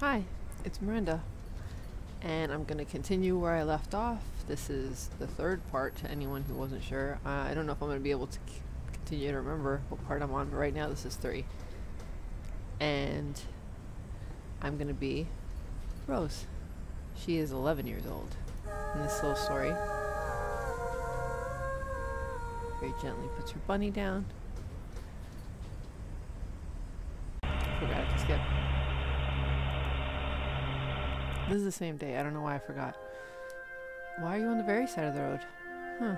Hi, it's Miranda, and I'm going to continue where I left off. This is the third part to anyone who wasn't sure. Uh, I don't know if I'm going to be able to continue to remember what part I'm on, but right now this is three. And I'm going to be Rose. She is 11 years old in this little story. Very gently puts her bunny down. Forgot to skip. This is the same day. I don't know why I forgot. Why are you on the very side of the road? Huh.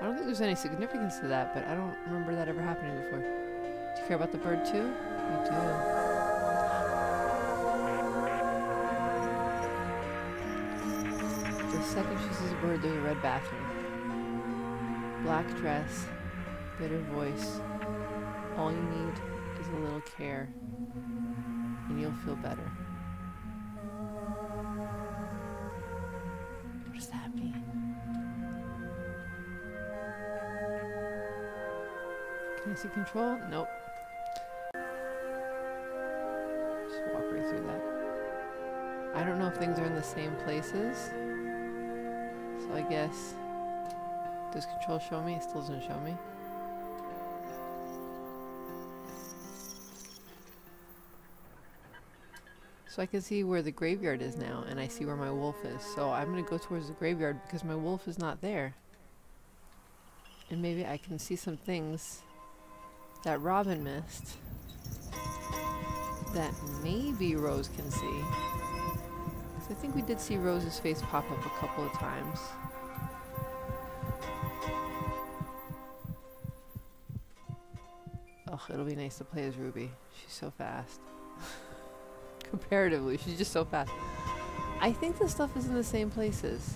I don't think there's any significance to that, but I don't remember that ever happening before. Do you care about the bird too? You do. The second she sees a bird, there's a red bathroom. Black dress, bitter voice. All you need is a little care you'll feel better. What does that mean? Can I see control? Nope. Just walk right through that. I don't know if things are in the same places. So I guess. Does control show me? It still doesn't show me. So I can see where the graveyard is now, and I see where my wolf is. So I'm going to go towards the graveyard because my wolf is not there. And maybe I can see some things that Robin missed that maybe Rose can see. I think we did see Rose's face pop up a couple of times. Oh, it'll be nice to play as Ruby. She's so fast. Comparatively, she's just so fast. I think the stuff is in the same places.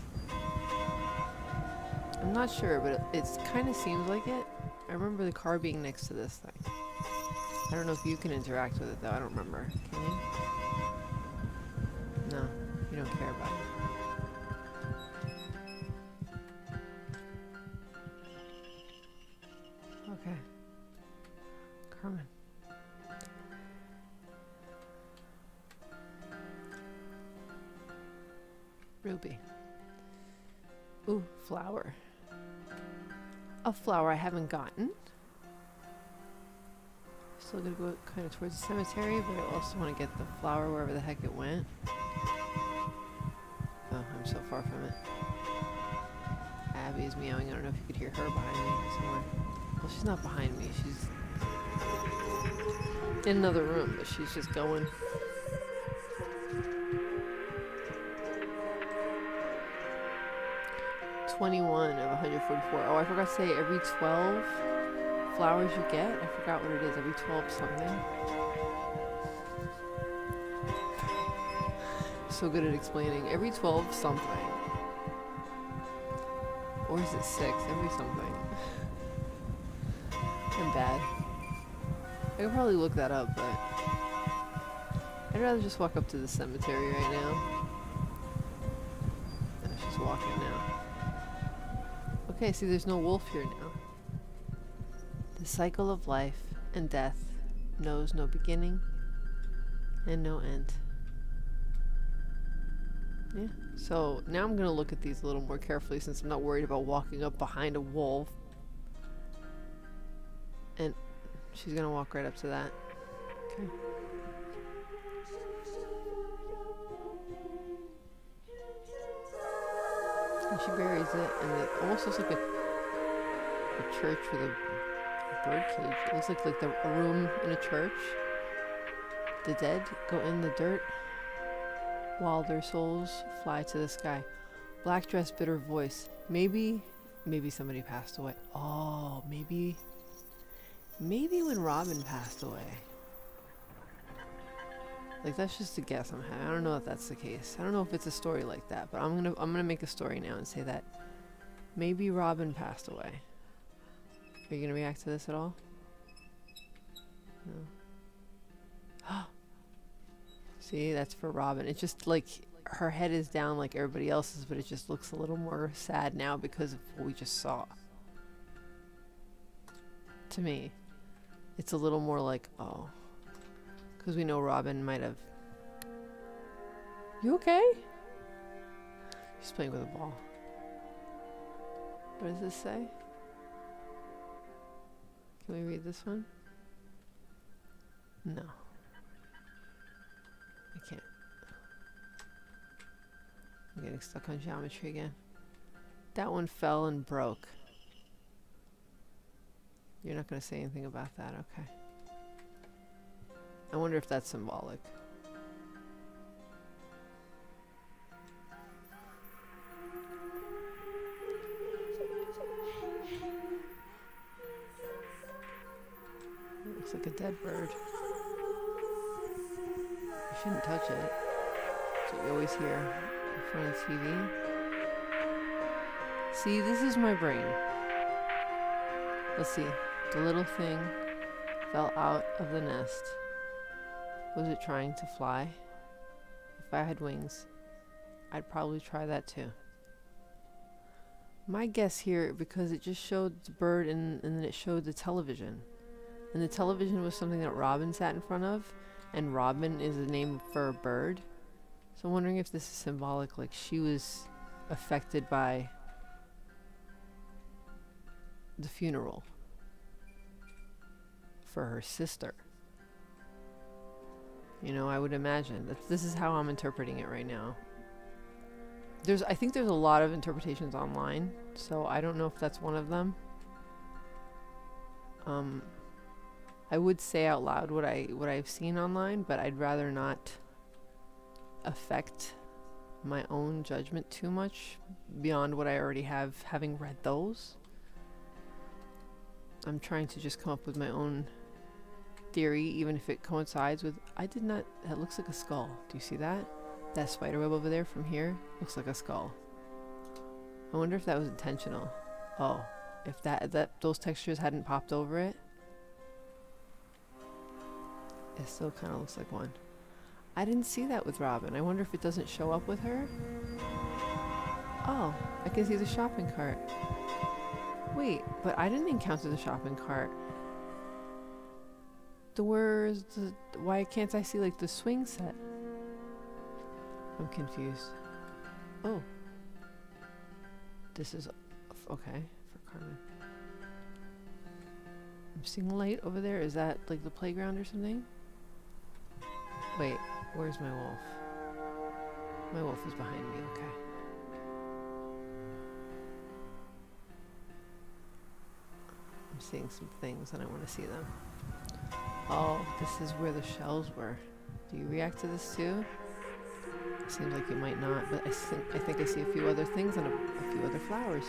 I'm not sure, but it kind of seems like it. I remember the car being next to this thing. I don't know if you can interact with it though. I don't remember. Can you? No, you don't care about it. Flower I haven't gotten. Still gonna go kind of towards the cemetery, but I also want to get the flower wherever the heck it went. Oh, I'm so far from it. Abby is meowing. I don't know if you could hear her behind me somewhere. Well, she's not behind me. She's in another room, but she's just going. Twenty-one of 144. Oh, I forgot to say every 12 flowers you get. I forgot what it is. Every 12 something. So good at explaining. Every 12 something. Or is it six? Every something. I'm bad. I could probably look that up, but I'd rather just walk up to the cemetery right now. I'm just walking now. Okay, see, there's no wolf here now. The cycle of life and death knows no beginning and no end. Yeah, so now I'm going to look at these a little more carefully since I'm not worried about walking up behind a wolf. And she's going to walk right up to that. Okay. And she buries it, and it almost looks like a, a church with a, a bird cage. It looks like like the, a room in a church. The dead go in the dirt while their souls fly to the sky. Black dress, bitter voice. Maybe, maybe somebody passed away. Oh, maybe, maybe when Robin passed away. Like that's just a guess I'm having. I don't know if that's the case. I don't know if it's a story like that, but I'm gonna I'm gonna make a story now and say that maybe Robin passed away. Are you gonna react to this at all? No. See, that's for Robin. It's just like her head is down like everybody else's, but it just looks a little more sad now because of what we just saw. To me, it's a little more like, oh, Because we know Robin might have. You okay? She's playing with a ball. What does this say? Can we read this one? No. I can't. I'm getting stuck on geometry again. That one fell and broke. You're not going to say anything about that, okay. I wonder if that's symbolic. Looks like a dead bird. You shouldn't touch it. That's what you always hear in front of the TV. See, this is my brain. Let's see. The little thing fell out of the nest. Was it trying to fly? If I had wings, I'd probably try that too. My guess here, because it just showed the bird and, and then it showed the television. And the television was something that Robin sat in front of, and Robin is the name for a bird. So I'm wondering if this is symbolic, like she was affected by the funeral for her sister. You know, I would imagine that this is how I'm interpreting it right now. There's I think there's a lot of interpretations online, so I don't know if that's one of them. Um I would say out loud what I what I've seen online, but I'd rather not affect my own judgment too much beyond what I already have having read those. I'm trying to just come up with my own theory, even if it coincides with. I did not. That looks like a skull. Do you see that? That spider web over there from here looks like a skull. I wonder if that was intentional. Oh, if that that those textures hadn't popped over it, it still kind of looks like one. I didn't see that with Robin. I wonder if it doesn't show up with her. Oh, I can see the shopping cart. Wait, but I didn't encounter the shopping cart. The where's the why can't I see like the swing set? I'm confused. Oh. This is okay for Carmen. I'm seeing light over there. Is that like the playground or something? Wait, where's my wolf? My wolf is behind me, okay. I'm seeing some things and I want to see them. Oh, this is where the shells were. Do you react to this too? Seems like you might not, but I think I think I see a few other things and a, a few other flowers.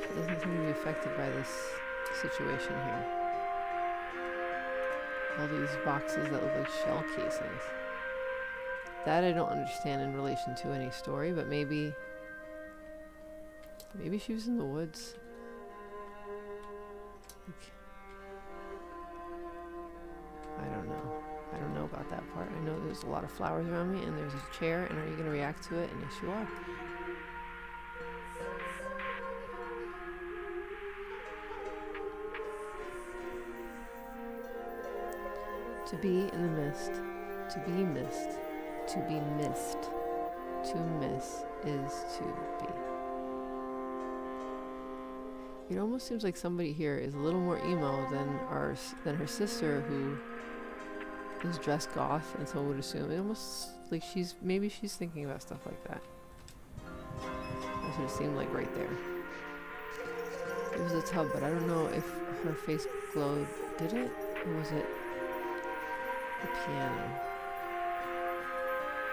She doesn't seem to be affected by this situation here. All these boxes that look like shell casings. That I don't understand in relation to any story, but maybe maybe she was in the woods there's a lot of flowers around me and there's a chair and are you going to react to it? And yes you are. To be in the mist, to be missed, to be missed, to miss is to be. It almost seems like somebody here is a little more emo than our than her sister, who is dressed goth, and so would assume it almost like she's maybe she's thinking about stuff like that. That's what it seemed like right there. It was a tub, but I don't know if her face glowed. Did it, or was it the piano?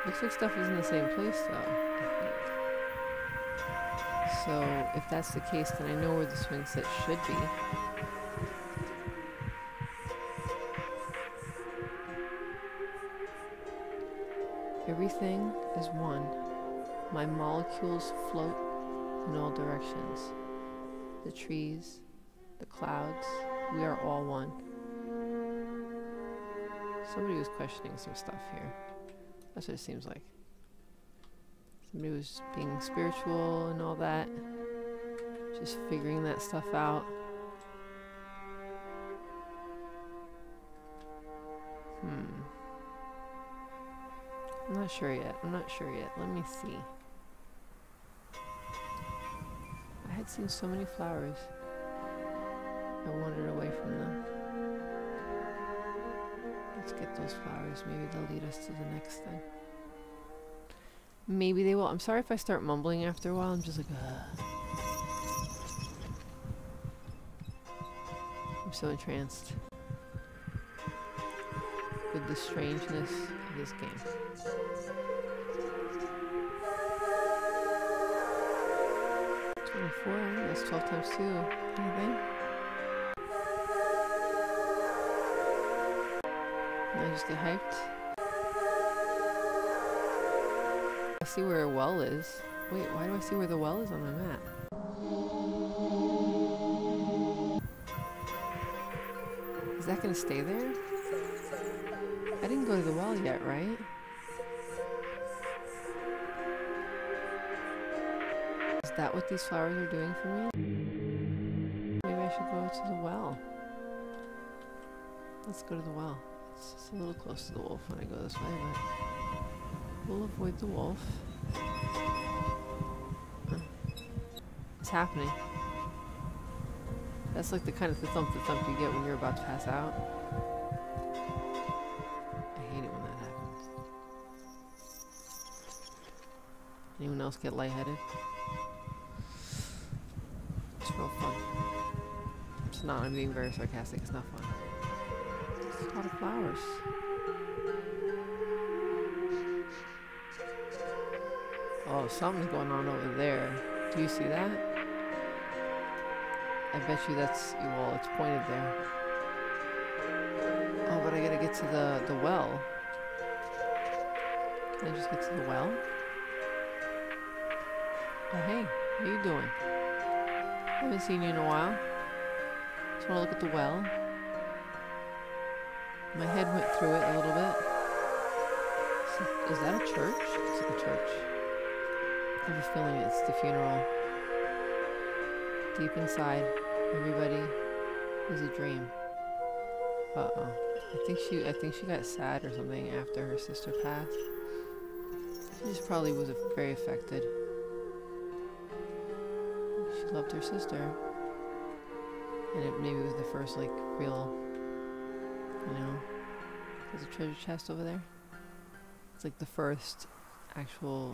Looks like stuff is in the same place though. So if that's the case, then I know where the swing set should be. Everything is one. My molecules float in all directions. The trees, the clouds, we are all one. Somebody was questioning some stuff here. That's what it seems like. Somebody was being spiritual and all that. Just figuring that stuff out. I'm not sure yet. I'm not sure yet. Let me see. I had seen so many flowers. I wandered away from them. Let's get those flowers. Maybe they'll lead us to the next thing. Maybe they will. I'm sorry if I start mumbling after a while. I'm just like, Ugh. I'm so entranced with the strangeness this game. Twenty-four. That's twelve times two. Anything? I just get hyped. I see where a well is. Wait, why do I see where the well is on my map? Is that gonna stay there? Didn't go to the well yet, right? Is that what these flowers are doing for me? Maybe I should go to the well. Let's go to the well. It's a little close to the wolf when I go this way, but we'll avoid the wolf. It's happening. That's like the kind of the thump the thump you get when you're about to pass out. Anyone else get lightheaded? It's real fun. It's not, I'm being very sarcastic, it's not fun. It's a lot of flowers. Oh, something's going on over there. Do you see that? I bet you that's, well, it's pointed there. Oh, but I gotta get to the, the well. Can I just get to the well? Oh, hey, how you doing? Haven't seen you in a while. Just wanna look at the well. My head went through it a little bit. Is, is that a church? It's a church. I have a feeling it's the funeral. Deep inside, everybody is a dream. Uh oh. I think she I think she got sad or something after her sister passed. She just probably was very affected. Loved her sister. And it maybe was the first like real you know there's a treasure chest over there. It's like the first actual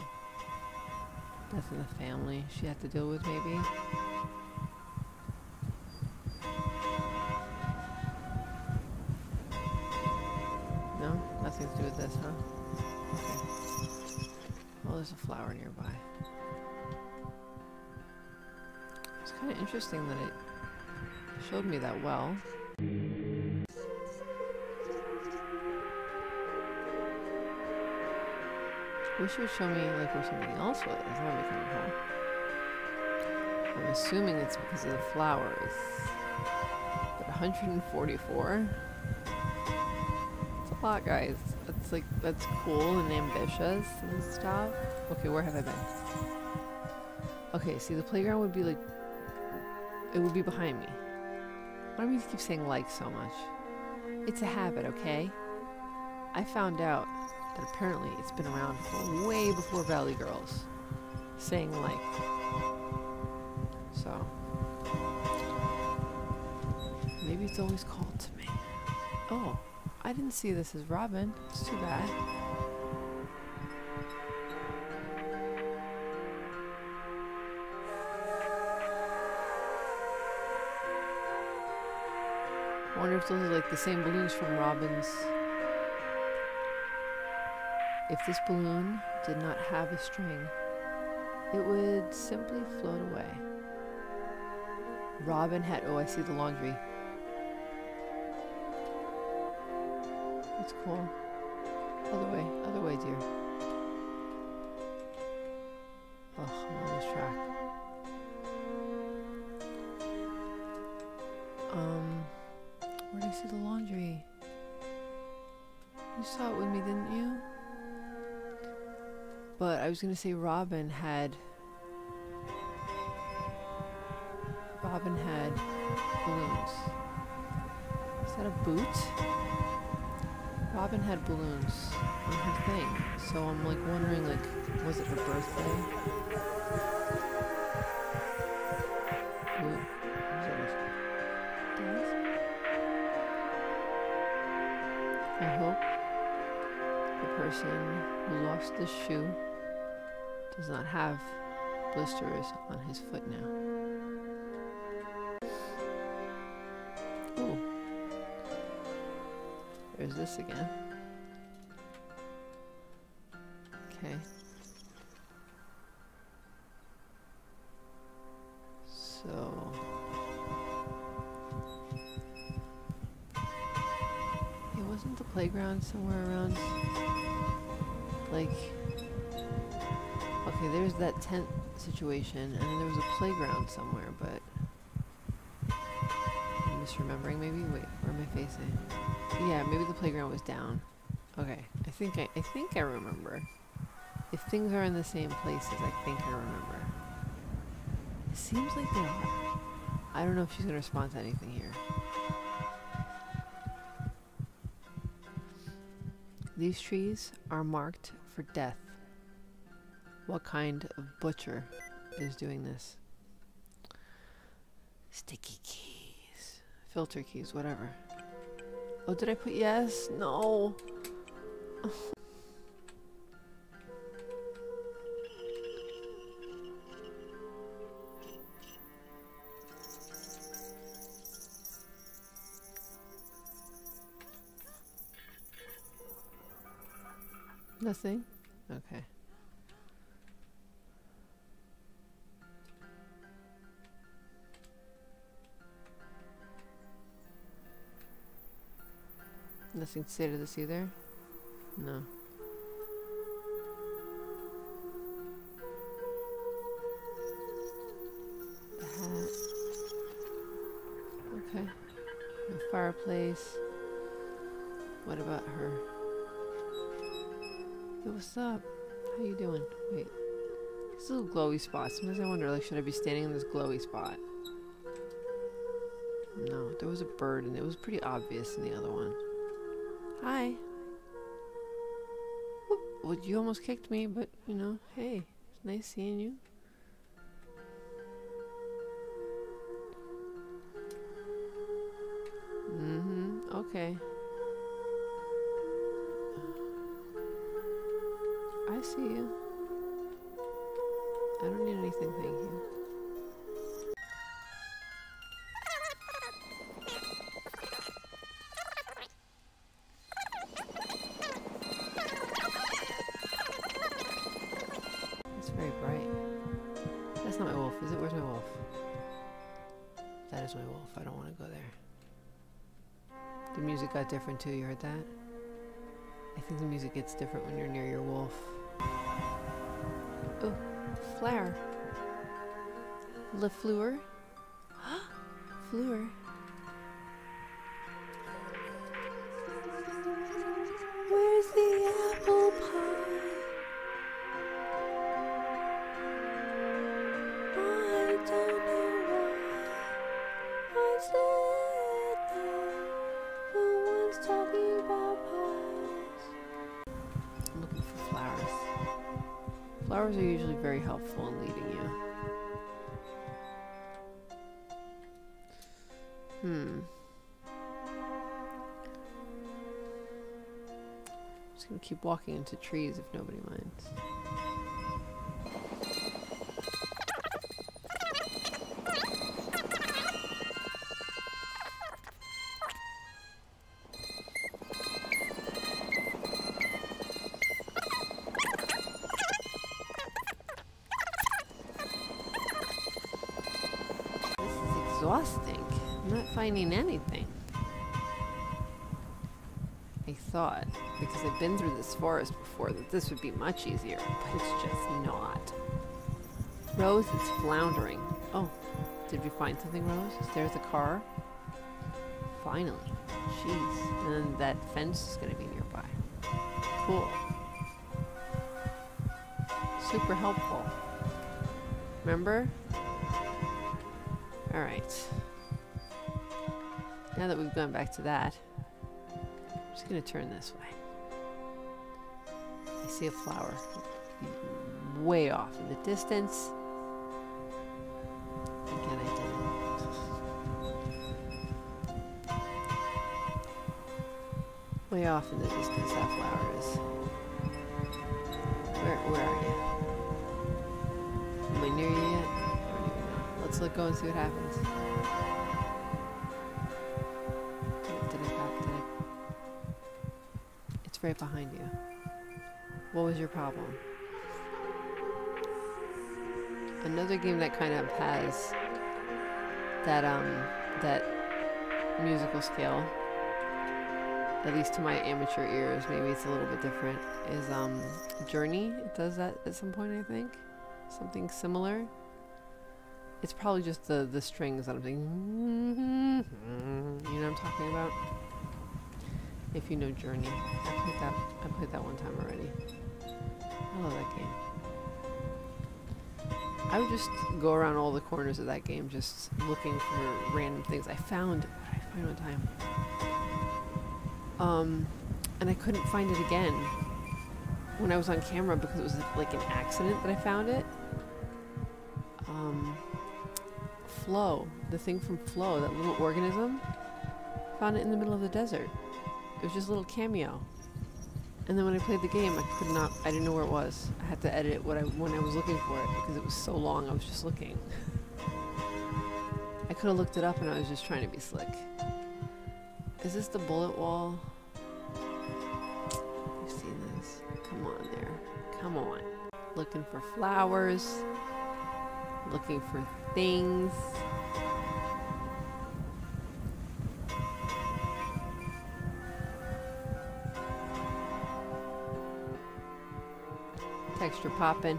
death in the family she had to deal with maybe. No? Nothing to do with this, huh? Okay. Well, there's a flower nearby. Kind of interesting that it showed me that well. Wish it would show me like where something else was. That would be kind of cool. I'm assuming it's because of the flowers. But 144? It's a lot, guys. That's like, that's cool and ambitious and stuff. Okay, where have I been? Okay, see, the playground would be like, it would be behind me. Why do we keep saying like so much? It's a habit, okay? I found out that apparently it's been around for way before Valley Girls. Saying like. So. Maybe it's always called to me. Oh, I didn't see this as Robin. It's too bad. If those are like the same balloons from Robin's if this balloon did not have a string, it would simply float away. Robin had, oh, I see the laundry. That's cool. Other way, other way, dear. See the laundry? You saw it with me, didn't you? But I was gonna say Robin had Robin had balloons. Is that a boot? Robin had balloons on her thing, so I'm like wondering, like, was it her birthday? This shoe does not have blisters on his foot now. Ooh. There's this again. Okay. So. It wasn't the playground somewhere tent situation, and then there was a playground somewhere, but. I'm misremembering maybe? Wait, where am I facing? Yeah, maybe the playground was down. Okay, I think I, I think I remember. If things are in the same places, I think I remember. It seems like they are. I don't know if she's gonna respond to anything here. These trees are marked for death. What kind of butcher is doing this? Sticky keys, filter keys, whatever. Oh, did I put yes? No. Nothing? Okay. Nothing to say to this either? No. The hat. Okay. The fireplace. What about her? Yo, what's up? How you doing? Wait. This little glowy spot. Sometimes I wonder, like, should I be standing in this glowy spot? No, there was a bird and it was pretty obvious in the other one. Hi. Well, you almost kicked me, but, you know, hey, it's nice seeing you. Mm-hmm, okay. I see you. I don't need anything, thank you. Different too. You heard that? I think the music gets different when you're near your wolf. Oh, flower. Le Fleur? Fleur. Just gonna keep walking into trees if nobody minds. Been through this forest before, that this would be much easier, but it's just not. Rose, it's floundering. Oh, did we find something, Rose? There's a car. Finally. Jeez. And that fence is going to be nearby. Cool. Super helpful. Remember? Alright. Now that we've gone back to that, I'm just gonna turn this way. See a flower way off in the distance. Again, I did Way off in the distance, that flower is. Where, where are you? Am I near you yet? Let's let go and see what happens. It's right behind you. What was your problem? Another game that kind of has that um that musical scale, at least to my amateur ears, maybe it's a little bit different, is um Journey. It does that at some point, I think. Something similar. It's probably just the the strings that I'm thinking. You know what I'm talking about? If you know Journey, I played that. I played that one time already. I love that game. I would just go around all the corners of that game just looking for random things. I found, I find one time? Um, and I couldn't find it again when I was on camera because it was like an accident that I found it. Um, Flow, the thing from Flow, that little organism, found it in the middle of the desert. It was just a little cameo. And then when I played the game, I could not, I didn't know where it was. I had to edit what I, when I was looking for it because it was so long, I was just looking. I could have looked it up and I was just trying to be slick. Is this the bullet wall? You've seen this. Come on there. Come on. Looking for flowers. Looking for things. Texture popping.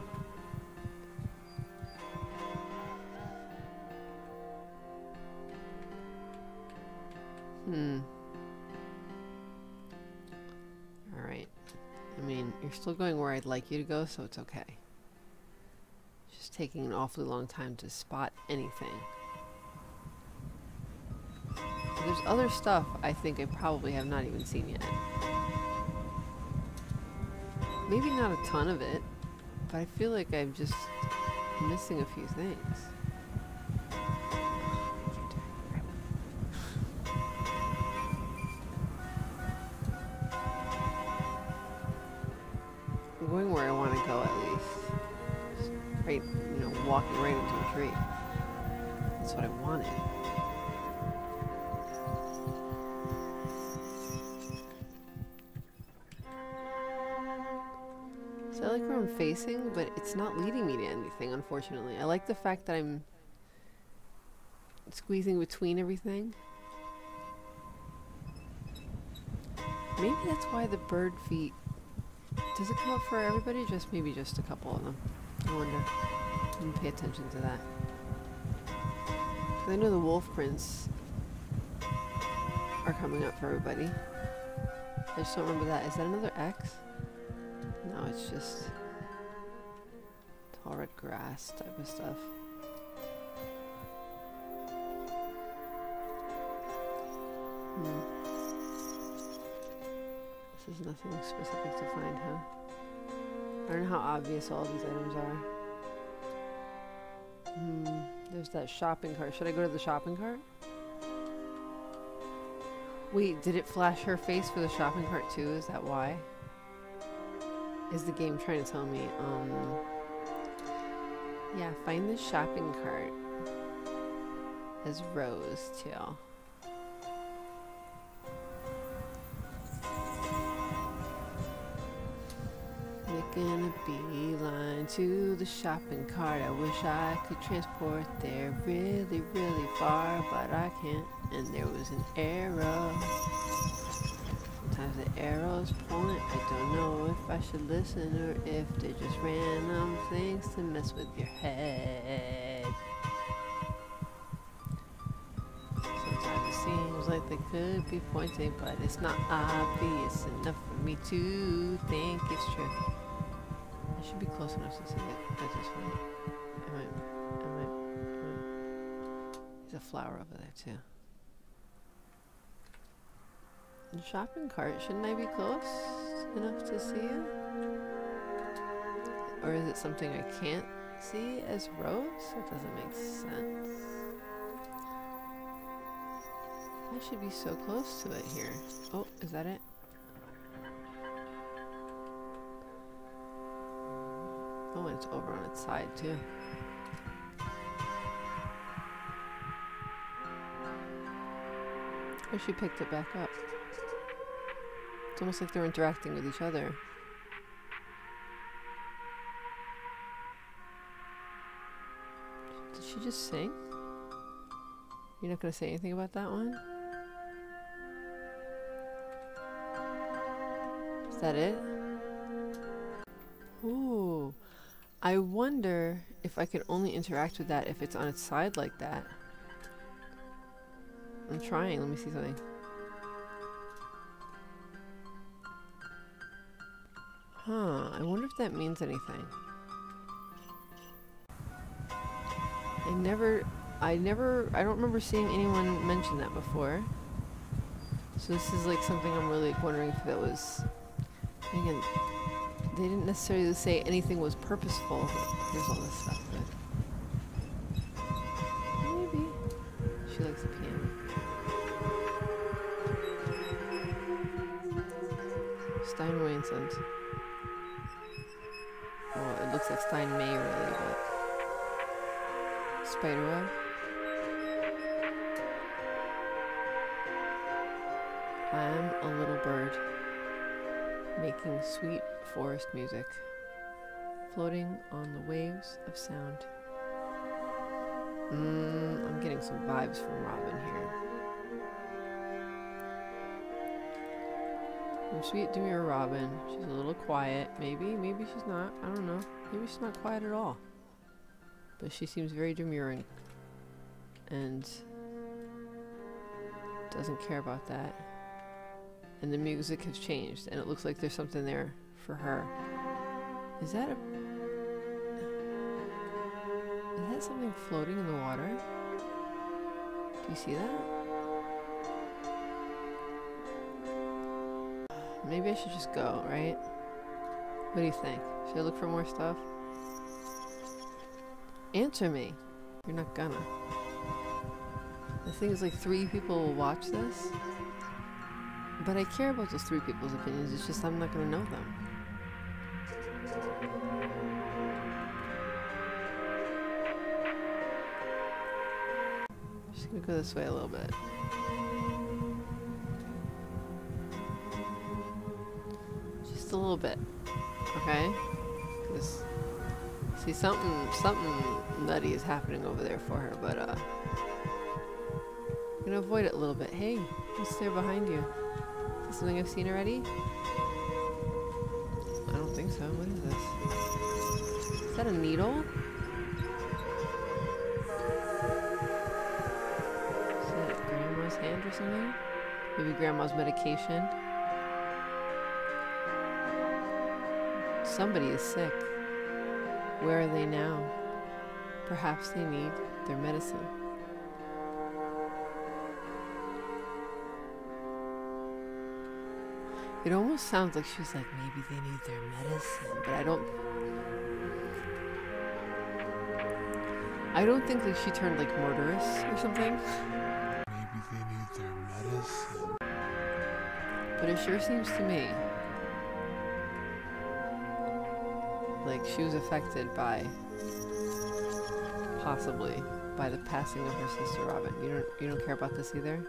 Hmm. Alright. I mean, you're still going where I'd like you to go, so it's okay. Just taking an awfully long time to spot anything. There's other stuff I think I probably have not even seen yet. Maybe not a ton of it, but I feel like I'm just missing a few things. But it's not leading me to anything, unfortunately. I like the fact that I'm squeezing between everything. Maybe that's why the bird feet... Does it come up for everybody? Just maybe just a couple of them. I wonder. Pay attention to that. I know the wolf prints are coming up for everybody. I just don't remember that. Is that another X? No, it's just tall red grass type of stuff. Hmm. This is nothing specific to find, huh? I don't know how obvious all these items are. Hmm. There's that shopping cart. Should I go to the shopping cart? Wait, did it flash her face for the shopping cart too? Is that why? Is the game trying to tell me, um... Yeah, find the shopping cart as Rose too. Making a beeline to the shopping cart. I wish I could transport there really, really far, but I can't. And there was an arrow. Sometimes the arrows point. I don't know if I should listen or if they're just random things to mess with your head. Sometimes it seems like they could be pointing, but it's not obvious enough for me to think it's true. I should be close enough to see it. I just want. I? I? I? There's a flower over there too. The shopping cart. Shouldn't I be close enough to see it? Or is it something I can't see as rose? That doesn't make sense. I should be so close to it here. Oh, is that it? Oh, and it's over on its side too. Oh, she picked it back up. Almost like they're interacting with each other. Did she just sing? You're not going to say anything about that one? Is that it? Ooh. I wonder if I could only interact with that if it's on its side like that. I'm trying. Let me see something. Huh. I wonder if that means anything. I never... I never... I don't remember seeing anyone mention that before. So this is like something I'm really wondering if that was... Again, they didn't necessarily say anything was purposeful. there's all this stuff. But maybe. She likes the piano. Steinway and Sons. It looks like Steinmay really, but Spiderweb. I'm a little bird making sweet forest music, floating on the waves of sound. Mm, I'm getting some vibes from Robin here. Sweet demure Robin. She's a little quiet. Maybe, maybe she's not. I don't know. Maybe she's not quiet at all. But she seems very demure and doesn't care about that. And the music has changed, and it looks like there's something there for her. Is that a... Is that something floating in the water? Do you see that? Maybe I should just go, right? What do you think? Should I look for more stuff? Answer me. You're not gonna. The thing is like three people will watch this. But I care about those three people's opinions, it's just I'm not gonna know them. I'm Just gonna go this way a little bit. A little bit. Okay? Cause see something something nutty is happening over there for her, but uh I'm gonna avoid it a little bit. Hey, what's there behind you? Is this something I've seen already? I don't think so. What is this? Is that a needle? Is that grandma's hand or something? Maybe grandma's medication? Somebody is sick. Where are they now? Perhaps they need their medicine. It almost sounds like she's like, maybe they need their medicine, but I don't. I don't think that she turned like murderous or something. Maybe they need their medicine. But it sure seems to me like she was affected by possibly by the passing of her sister Robin. You don't you don't care about this either?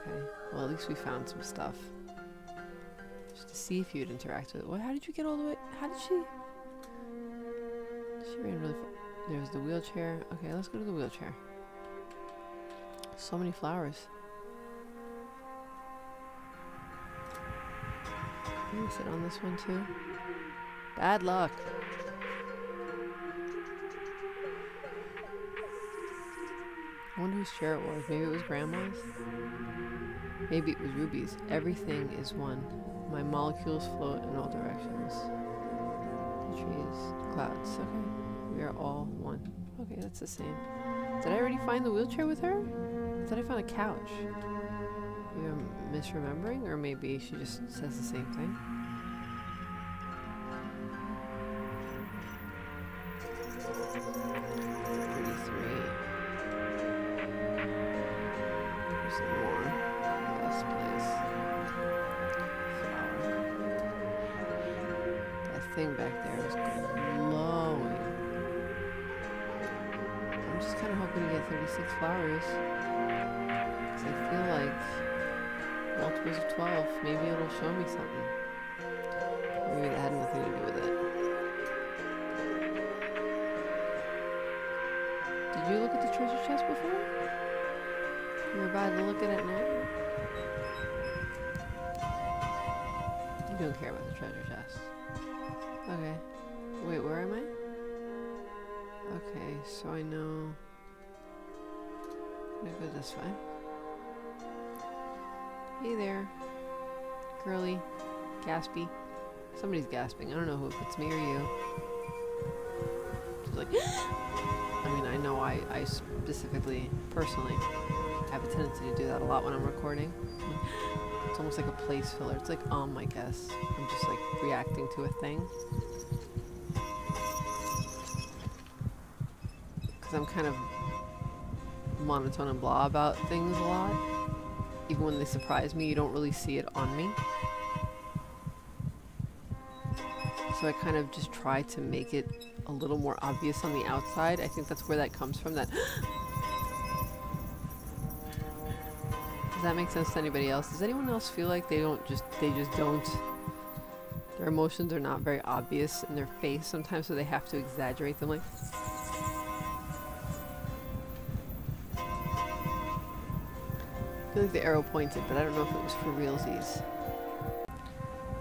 Okay. Well at least we found some stuff. Just to see if you'd interact with it. What how did you get all the way how did she She ran really far. There's the wheelchair. Okay, let's go to the wheelchair. So many flowers. I'm gonna sit on this one too. Bad luck. I wonder whose chair it was. Maybe it was grandma's? Maybe it was Ruby's. Everything is one. My molecules float in all directions. The trees, clouds. Okay. We are all one. Okay, that's the same. Did I already find the wheelchair with her? I thought I found a couch. Maybe I'm misremembering, or maybe she just says the same thing. You don't care about the treasure chest. Okay. Wait, where am I? Okay, so I know. I'm gonna go this way. Hey there. Curly. Gaspy. Somebody's gasping. I don't know who if it's me or you. Like, I mean, I know I, I specifically, personally, have a tendency to do that a lot when I'm recording. It's almost like a place filler. It's like, um, I guess. I'm just like reacting to a thing. Because I'm kind of monotone and blah about things a lot. Even when they surprise me, you don't really see it on me. So I kind of just try to make it a little more obvious on the outside. I think that's where that comes from. That Does that make sense to anybody else? Does anyone else feel like they don't just they just don't their emotions are not very obvious in their face sometimes so they have to exaggerate them like I feel like the arrow pointed, but I don't know if it was for realsies.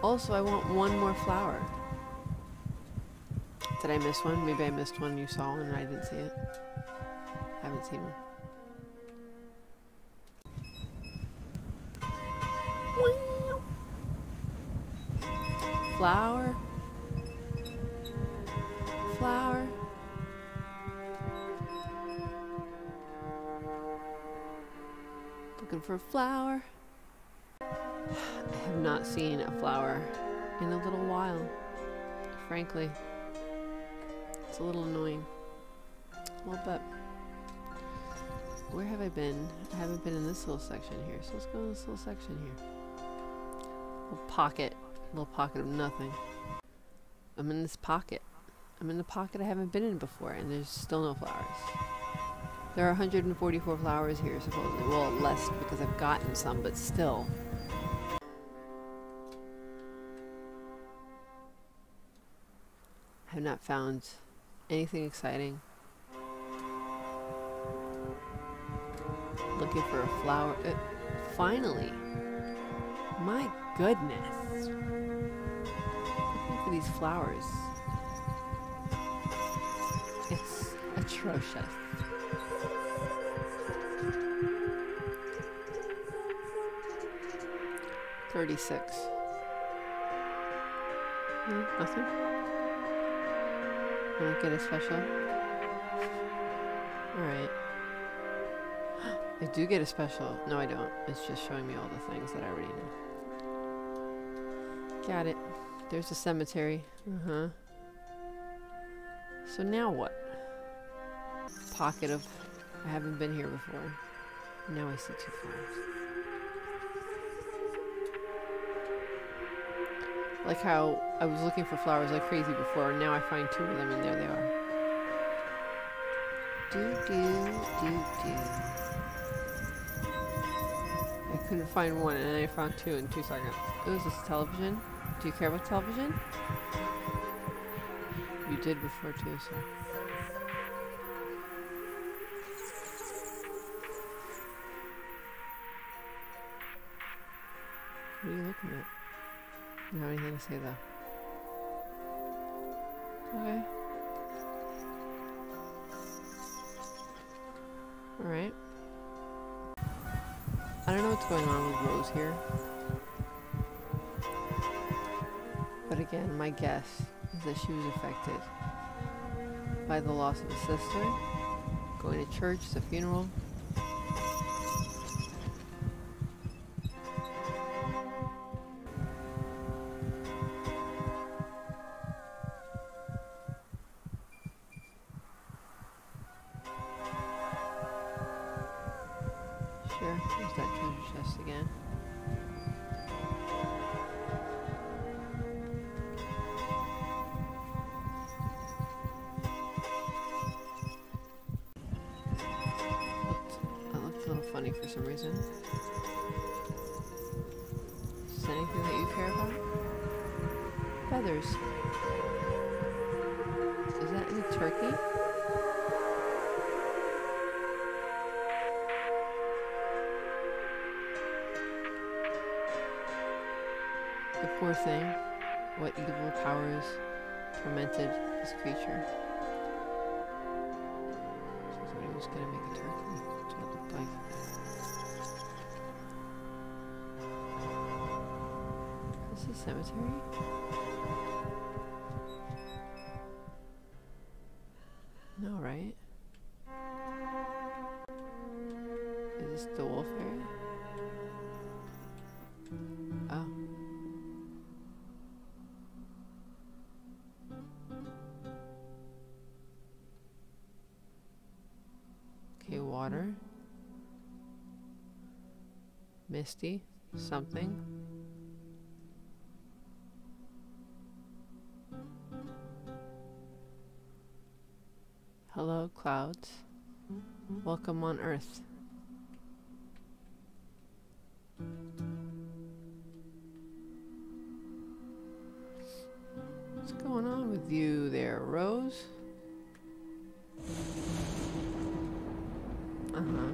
Also, I want one more flower. Did I miss one? Maybe I missed one you saw one and I didn't see it. I haven't seen one. Flower. Flower. Looking for a flower. I have not seen a flower in a little while. Frankly, it's a little annoying. Well, but. Where have I been? I haven't been in this little section here, so let's go in this little section here. Little pocket. Little pocket of nothing. I'm in this pocket. I'm in the pocket I haven't been in before, and there's still no flowers. There are 144 flowers here, supposedly. Well, less because I've gotten some, but still. I have not found anything exciting. Looking for a flower. Uh, finally! My goodness! At these flowers. It's atrocious. Thirty-six. Hmm, nothing. I don't get a special. Alright. I do get a special. No, I don't. It's just showing me all the things that I already know. Got it. There's a cemetery. Uh-huh. So now what? Pocket of... I haven't been here before. Now I see two flowers. Like how I was looking for flowers like crazy before, and now I find two of them, and there they are. Do, do, do, do. I couldn't find one, and I found two in two seconds. Oh, is this television? Do you care about television? You did before too, so. What are you looking at? You don't have anything to say though. Okay. Alright. I don't know what's going on with Rose here. again, my guess is that she was affected by the loss of a sister, going to church, the funeral, Sure, there's that treasure chest again. Some reason. Is there anything that you care about? Feathers. Is that any turkey? The poor thing. What evil powers tormented this creature? This the wolf area? Oh. Okay, water. Misty. Something. Hello, clouds. Welcome on Earth. What's going on with you there, Rose? Uh huh.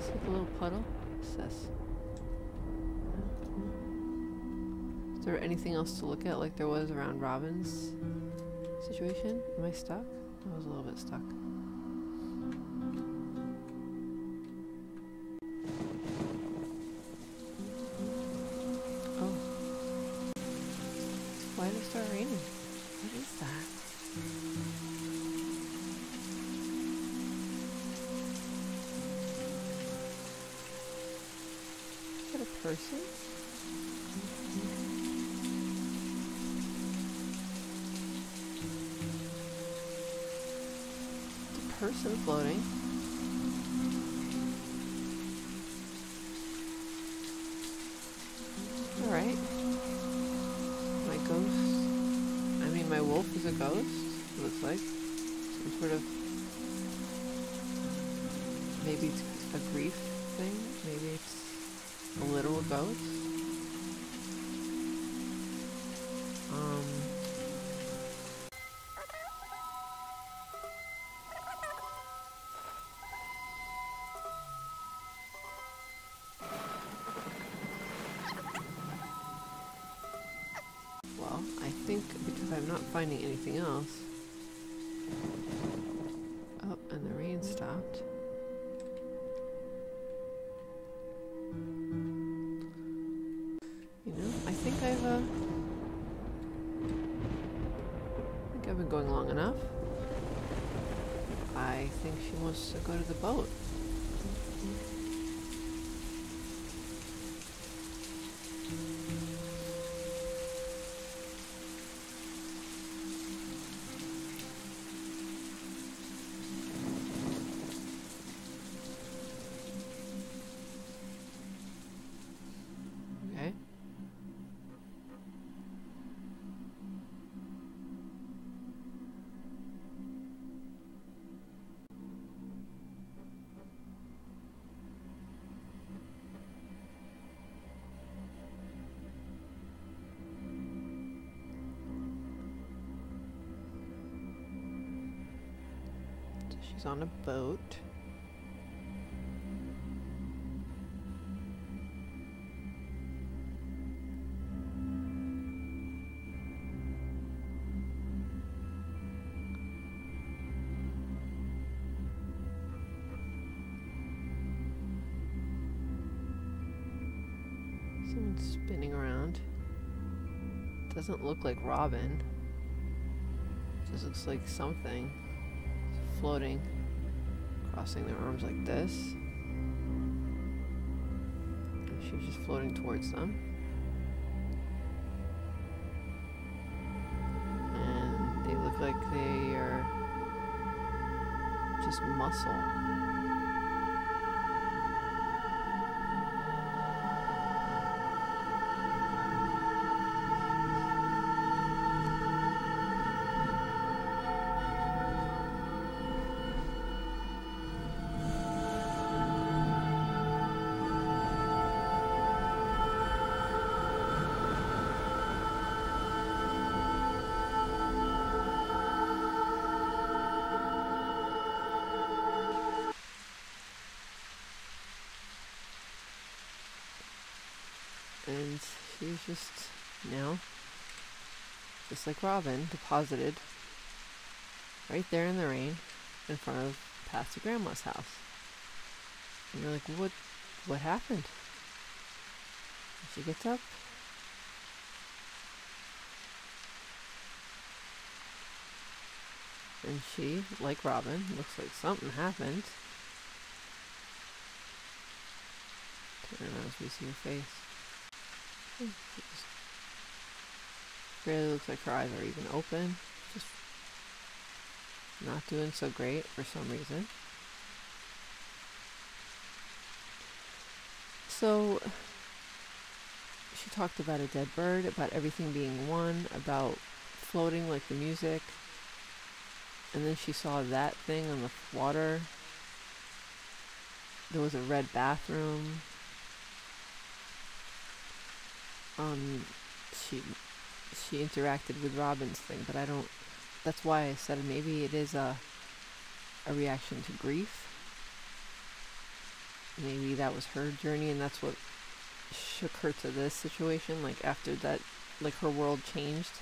Is this like a little puddle? What's this? Is there anything else to look at like there was around Robin's situation? Am I stuck? I was a little bit stuck. Think because I'm not finding anything else. She's on a boat. Someone's spinning around. Doesn't look like Robin. Just looks like something floating, crossing their arms like this. And she's just floating towards them. And they look like they are just muscle. She's just now just like Robin deposited right there in the rain in front of Pastor Grandma's house. And you're like, what what happened? And she gets up. And she, like Robin, looks like something happened. Turn around we see her face. It just barely looks like her eyes are even open. Just not doing so great for some reason. So she talked about a dead bird, about everything being one, about floating like the music. And then she saw that thing on the water. There was a red bathroom um she she interacted with Robin's thing, but I don't that's why I said maybe it is a a reaction to grief. Maybe that was her journey and that's what shook her to this situation, like after that like her world changed.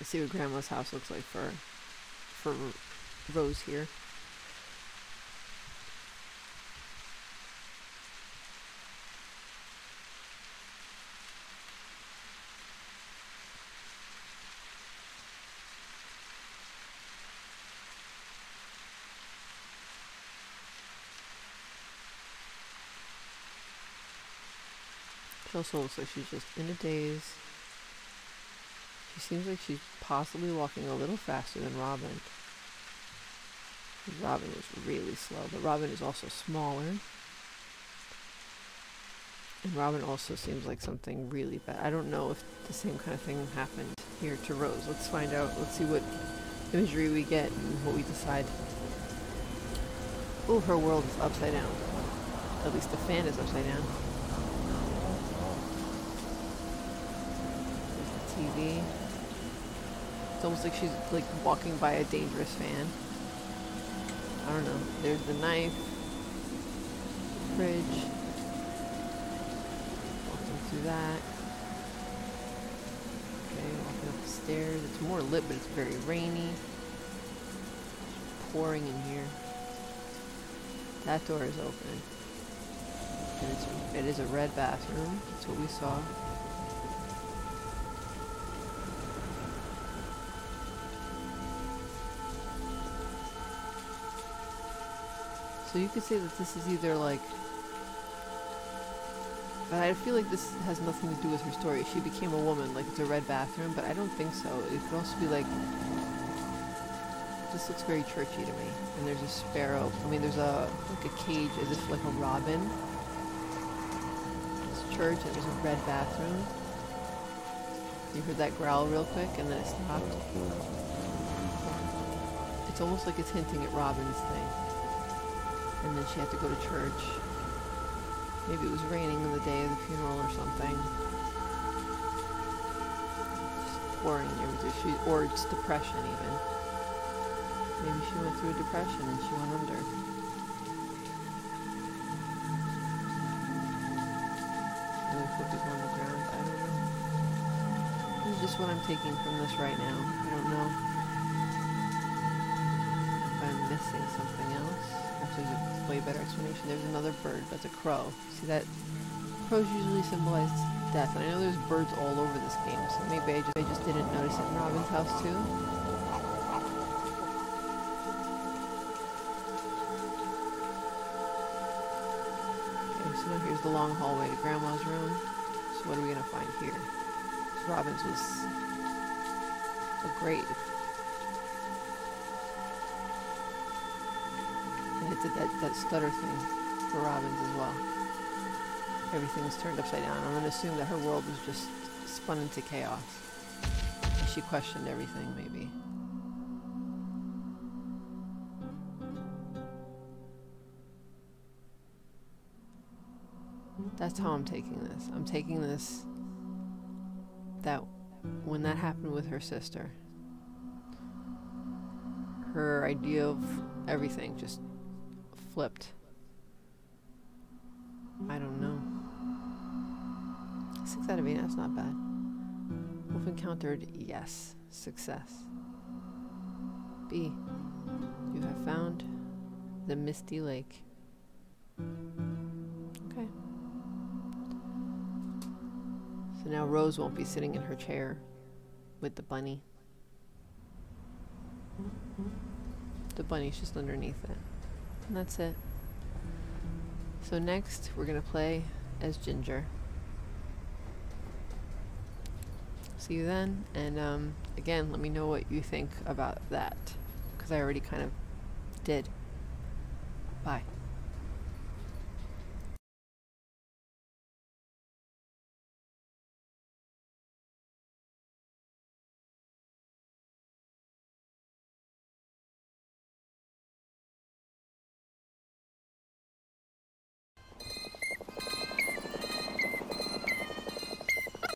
Let's see what grandma's house looks like for for Rose here. Like she's just in a daze. She seems like she's possibly walking a little faster than Robin. Robin was really slow, but Robin is also smaller. And Robin also seems like something really bad. I don't know if the same kind of thing happened here to Rose. Let's find out. Let's see what imagery we get and what we decide. Oh, her world is upside down. At least the fan is upside down. There's the TV. It's almost like she's like walking by a dangerous fan. I don't know. There's the knife. Fridge. Walking through that. Okay, walking up the stairs. It's more lit, but it's very rainy. It's pouring in here. That door is open. And it's, it is a red bathroom. That's what we saw. So you could say that this is either like. But I feel like this has nothing to do with her story. She became a woman, like it's a red bathroom, but I don't think so. It could also be like. This looks very churchy to me. And there's a sparrow. I mean, there's a like a cage, as if like a robin. It's church, and there's a red bathroom. You heard that growl real quick, and then it stopped. It's almost like it's hinting at Robin's thing and then she had to go to church. Maybe it was raining on the day of the funeral or something. Just pouring everything. Or it's depression even. Maybe she went through a depression and she went under. And we put people on the ground. I don't know. This is just what I'm taking from this right now. I don't know if I'm missing something else. There's a way better explanation. There's another bird. That's a crow. See that? Crows usually symbolize death. And I know there's birds all over this game, so maybe I just, I just didn't notice it in Robin's house too. Okay, so now here's the long hallway to Grandma's room. So what are we gonna find here? Robin's was a great. Did that, that stutter thing for Robin's as well. Everything was turned upside down. I'm gonna assume that her world was just spun into chaos. She questioned everything, maybe. That's how I'm taking this. I'm taking this that when that happened with her sister, her idea of everything just flipped. I don't know. Six out of eight, that's not bad. Wolf encountered, yes, success. B, you have found the Misty Lake. Okay. So now Rose won't be sitting in her chair with the bunny. The bunny's just underneath it. And that's it. So next, we're going to play as Ginger. See you then. And um, again, let me know what you think about that. Because I already kind of did.